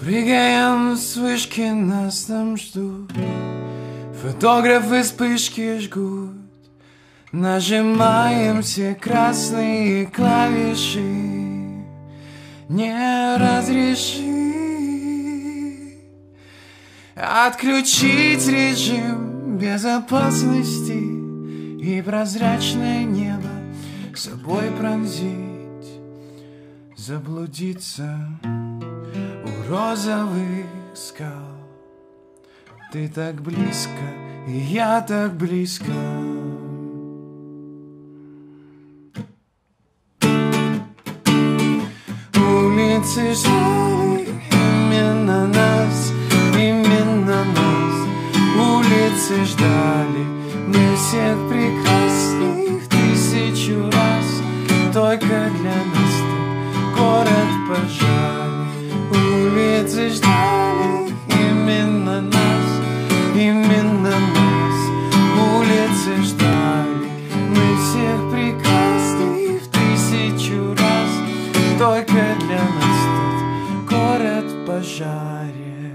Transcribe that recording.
Прыгаем с вышки, нас там ждут. Фотографы вспышки жгут. Нажимаем все красные клавиши. Не разреши Отключить режим безопасности И прозрачное небо собой пронзить Заблудиться розовых скал. Ты так близко, и я так близко. Улицы ждали именно нас, именно нас. Улицы ждали мы всех прекрасных тысячу раз. Только для нас тут город пожали именно нас. Улицы ждали мы всех прекрасных тысячу раз. Только для нас тут город пожали